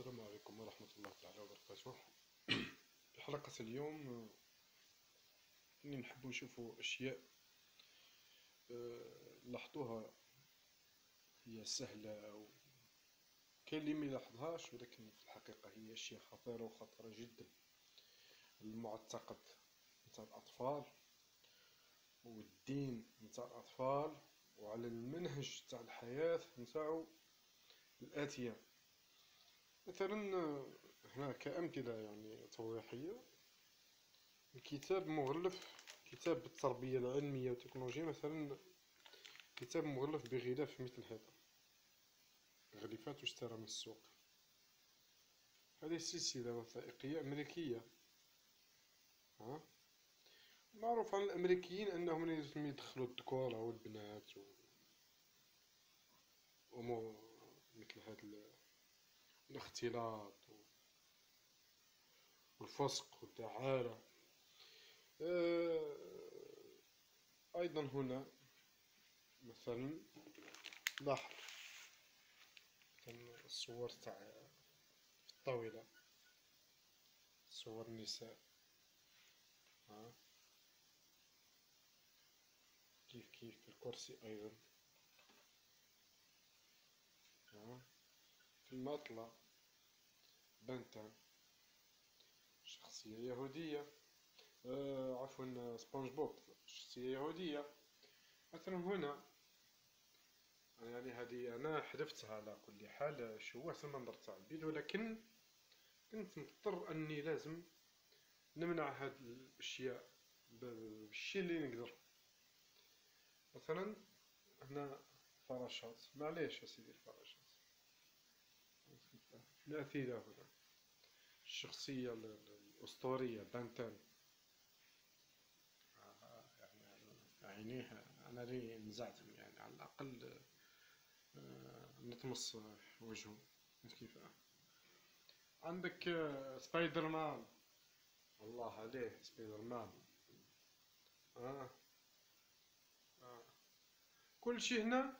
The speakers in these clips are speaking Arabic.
السلام عليكم ورحمة الله تعالى وبركاته. في حلقة اليوم إني نحب نشوفوا أشياء آه، لاحظوها هي سهلة أو كاين اللي ميلاحظهاش ولكن في الحقيقة هي اشياء خطيرة وخطرة جدا. المعتقد نتاع الأطفال والدين نتاع الأطفال وعلى المنهج تاع الحياة نتاعو الآتية. مثلا هنا كأمثلة يعني توضيحية. الكتاب مغلف كتاب التربية العلمية والتكنولوجيا مثلا كتاب مغلف بغلاف مثل هذا. غليفات تشترى من السوق. هذه سلسلة وثائقية أمريكية. ها؟ معروف عن الأمريكيين أنهم يدخلوا الذكور أو البنات و... ومو مثل هذا الاختلاط والفسق والدعارة. آه، أيضا هنا مثلا لاحظ مثلا الصور تاع الطاولة صور النساء. ها كيف كيف في الكرسي أيضا. ها في المطلع بنتان شخصية يهودية. آه عفوا سبونج بوب شخصية يهودية. مثلا هنا يعني هذه أنا حذفتها على كل حال شوهت المنظر تاع الفيديو ولكن كنت مضطر أني لازم نمنع هاد الأشياء بالشي اللي نقدر. مثلا هنا فراشات. معليش أسيدي الفراشات. الأثيرة هنا. الشخصية الأسطورية بانتان. يعني عينيه أنا لي نزعتهم يعني على الأقل آه، نطمس وجهه كيف؟ عندك آه، سبايدر مان. الله عليه سبايدر مان. آه. آه. كل شيء هنا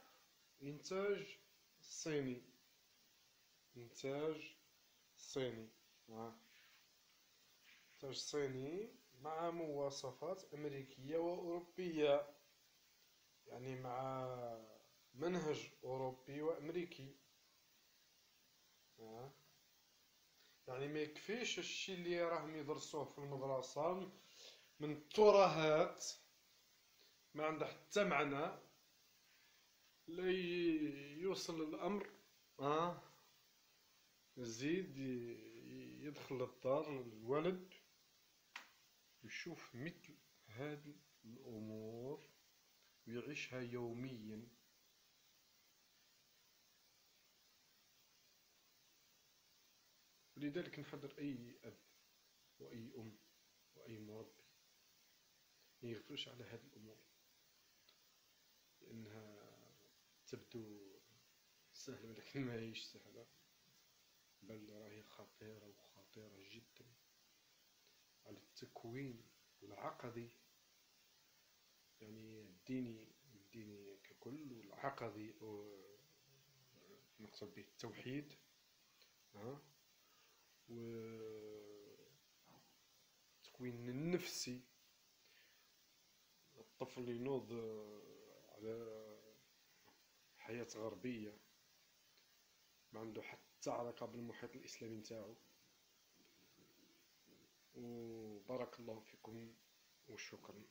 إنتاج صيني. إنتاج صيني إنتاج صيني مع مواصفات أمريكية وأوروبية يعني مع منهج أوروبي وأمريكي يعني ما يكفيش الشي اللي راهم يدرسوه في المدرسة من الترهات ما عنده حتى معنى لا يوصل الأمر آه زيد يدخل للدار الولد يشوف مثل هذه الأمور ويعيشها يوميا. ولذلك نحضر أي أب وأي أم وأي مربي ما يغفلش على هذه الأمور لأنها تبدو سهلة ولكن ما هيش سهلة. خطيرة وخطيرة جدا. على التكوين العقدي يعني الديني الديني ككل والعقدي نقصد به التوحيد ها؟ و التكوين النفسي الطفل ينوض على حياة غربية ما عنده حتى حتى علاقة بالمحيط الإسلامي نتاعو. وبارك الله فيكم وشكرا.